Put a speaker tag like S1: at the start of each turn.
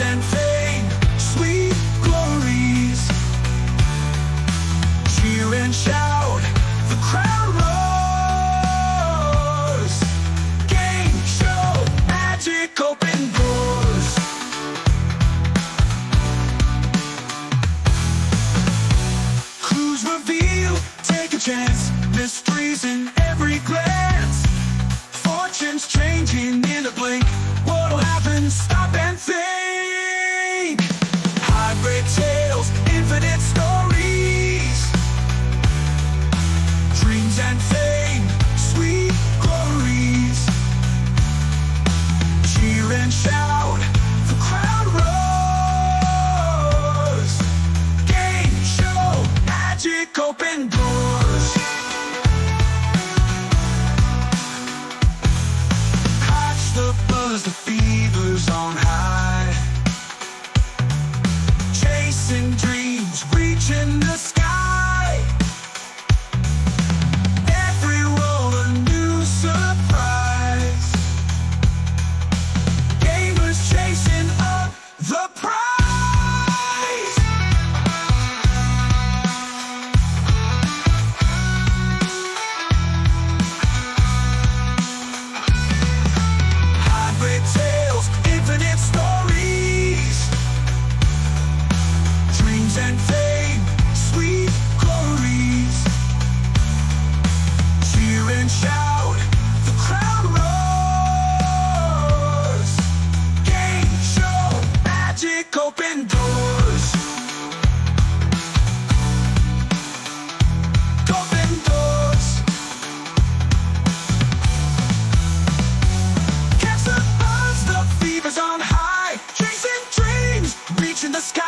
S1: And fame, sweet glories. Cheer and shout, the crowd roars. Game show, magic open doors. Clues reveal, take a chance. Mysteries in every glance. Fortunes changing in a blink. What'll happen? Open doors. Catch the buzz, the fever's on open doors. Open doors. The fever's on high. Chasing dreams, reaching the sky.